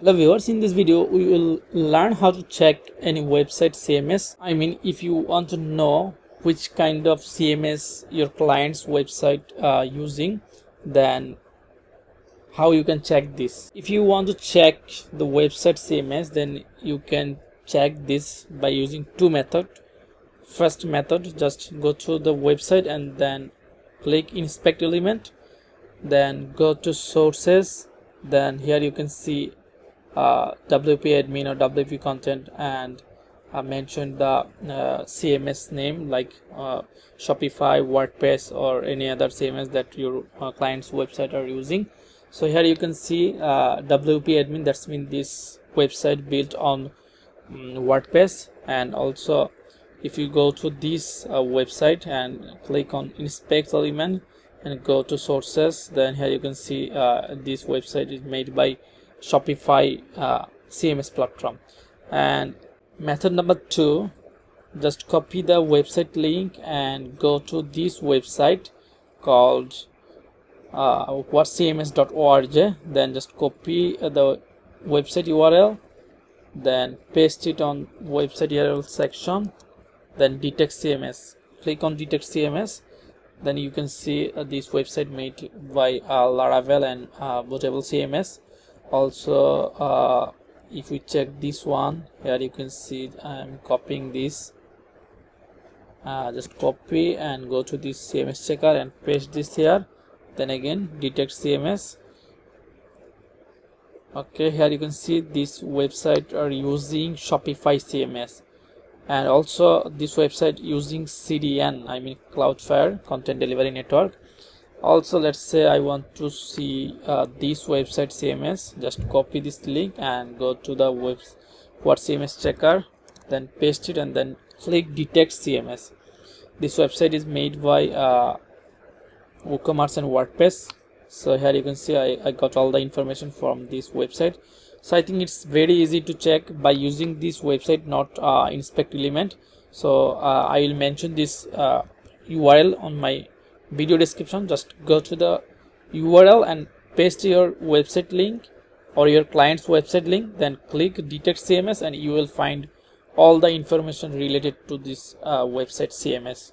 Hello viewers, in this video we will learn how to check any website CMS. I mean if you want to know which kind of CMS your client's website uh, using then how you can check this. If you want to check the website CMS then you can check this by using two methods. First method just go to the website and then click inspect element then go to sources then here you can see uh, WP admin or WP content and uh, mention the uh, CMS name like uh, Shopify, WordPress or any other CMS that your uh, client's website are using. So here you can see uh, WP admin that's mean this website built on um, WordPress and also if you go to this uh, website and click on inspect element and go to sources then here you can see this website is made by Shopify uh, CMS platform. And method number two, just copy the website link and go to this website called uh, whatcms.org. Then just copy the website URL, then paste it on website URL section, then detect CMS. Click on detect CMS then you can see uh, this website made by uh, Laravel and uh, Bootable CMS also uh, if we check this one here you can see I'm copying this. Uh, just copy and go to this CMS checker and paste this here. Then again detect CMS okay here you can see this website are using Shopify CMS and also this website using CDN I mean Cloudflare content delivery network also let's say I want to see uh, this website CMS just copy this link and go to the web what CMS checker then paste it and then click detect CMS this website is made by uh, WooCommerce and WordPress. So here you can see I, I got all the information from this website. So I think it's very easy to check by using this website not uh, inspect element. So uh, I will mention this URL uh, on my video description. Just go to the url and paste your website link or your client's website link then click detect cms and you will find all the information related to this uh, website cms